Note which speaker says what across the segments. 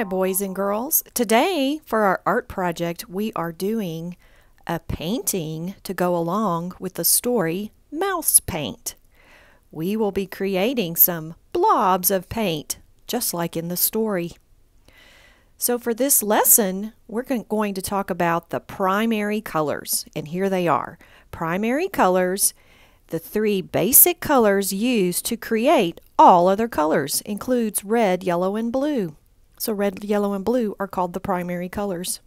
Speaker 1: Hi, boys and girls. Today, for our art project, we are doing a painting to go along with the story Mouse Paint. We will be creating some blobs of paint, just like in the story. So, for this lesson, we're going to talk about the primary colors, and here they are. Primary colors, the three basic colors used to create all other colors, includes red, yellow, and blue. So red, yellow, and blue are called the primary colors.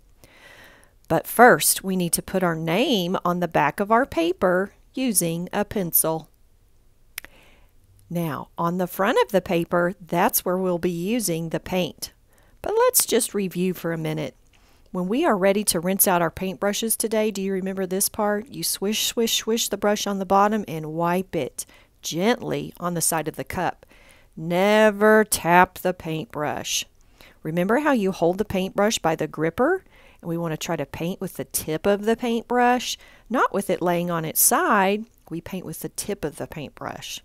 Speaker 1: But first, we need to put our name on the back of our paper using a pencil. Now, on the front of the paper, that's where we'll be using the paint. But let's just review for a minute. When we are ready to rinse out our paintbrushes today, do you remember this part? You swish, swish, swish the brush on the bottom and wipe it gently on the side of the cup. Never tap the paintbrush. Remember how you hold the paintbrush by the gripper? And we want to try to paint with the tip of the paintbrush, not with it laying on its side. We paint with the tip of the paintbrush.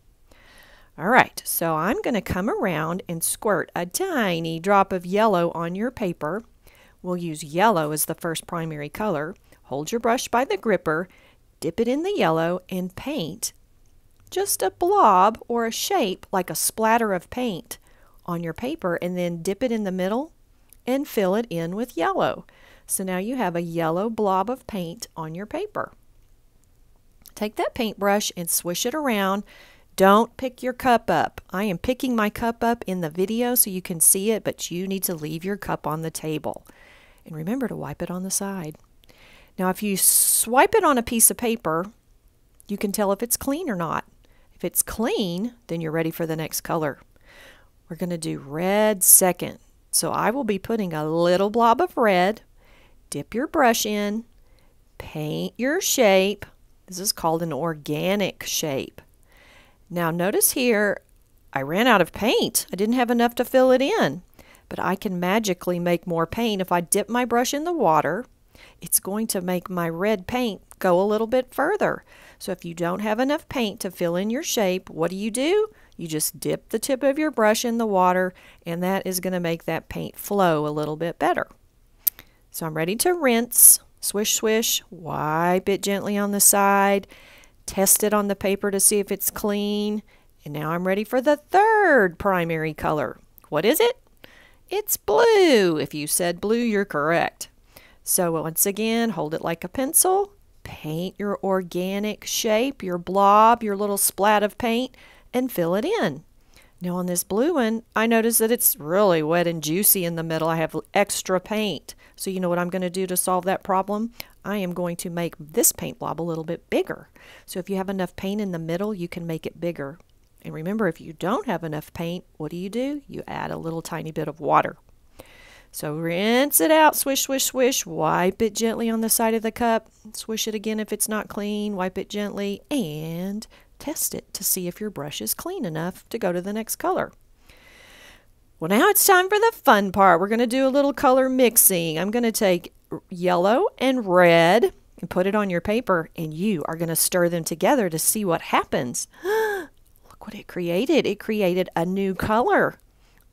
Speaker 1: All right, so I'm going to come around and squirt a tiny drop of yellow on your paper. We'll use yellow as the first primary color. Hold your brush by the gripper, dip it in the yellow, and paint just a blob or a shape like a splatter of paint on your paper and then dip it in the middle and fill it in with yellow. So now you have a yellow blob of paint on your paper. Take that paintbrush and swish it around. Don't pick your cup up. I am picking my cup up in the video so you can see it, but you need to leave your cup on the table. And remember to wipe it on the side. Now if you swipe it on a piece of paper, you can tell if it's clean or not. If it's clean, then you're ready for the next color. We're going to do red second. So I will be putting a little blob of red. Dip your brush in. Paint your shape. This is called an organic shape. Now notice here, I ran out of paint. I didn't have enough to fill it in. But I can magically make more paint if I dip my brush in the water. It's going to make my red paint go a little bit further. So if you don't have enough paint to fill in your shape, what do you do? You just dip the tip of your brush in the water and that is going to make that paint flow a little bit better. So I'm ready to rinse. Swish, swish, wipe it gently on the side, test it on the paper to see if it's clean. And now I'm ready for the third primary color. What is it? It's blue. If you said blue, you're correct. So once again, hold it like a pencil. Paint your organic shape, your blob, your little splat of paint and fill it in. Now on this blue one, I notice that it's really wet and juicy in the middle. I have extra paint. So you know what I'm going to do to solve that problem? I am going to make this paint blob a little bit bigger. So if you have enough paint in the middle, you can make it bigger. And remember, if you don't have enough paint, what do you do? You add a little tiny bit of water. So rinse it out, swish, swish, swish. Wipe it gently on the side of the cup. Swish it again if it's not clean. Wipe it gently and test it to see if your brush is clean enough to go to the next color. Well, now it's time for the fun part. We're going to do a little color mixing. I'm going to take yellow and red and put it on your paper, and you are going to stir them together to see what happens. Look what it created. It created a new color.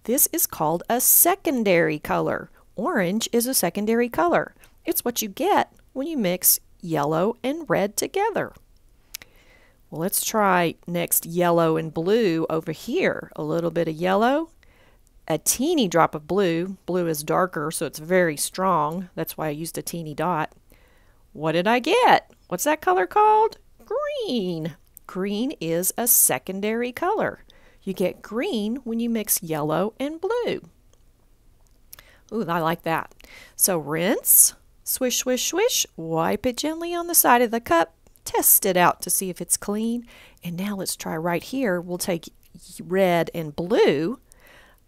Speaker 1: This is called a secondary color. Orange is a secondary color. It's what you get when you mix yellow and red together. Well, let's try next yellow and blue over here. A little bit of yellow, a teeny drop of blue. Blue is darker, so it's very strong. That's why I used a teeny dot. What did I get? What's that color called? Green. Green is a secondary color. You get green when you mix yellow and blue. Ooh, I like that. So rinse, swish, swish, swish, wipe it gently on the side of the cup, test it out to see if it's clean. And now let's try right here. We'll take red and blue,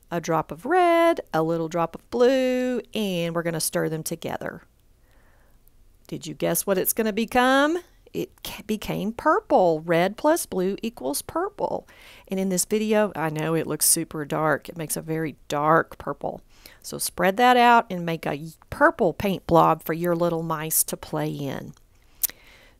Speaker 1: a drop of red, a little drop of blue, and we're going to stir them together. Did you guess what it's going to become? It became purple. Red plus blue equals purple. And in this video, I know it looks super dark. It makes a very dark purple. So spread that out and make a purple paint blob for your little mice to play in.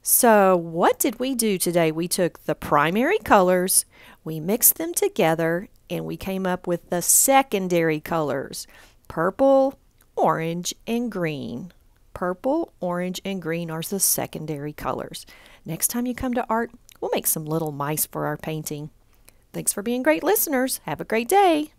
Speaker 1: So what did we do today? We took the primary colors, we mixed them together, and we came up with the secondary colors. purple, orange, and green. Purple, orange, and green are the secondary colors. Next time you come to art, we'll make some little mice for our painting. Thanks for being great listeners. Have a great day.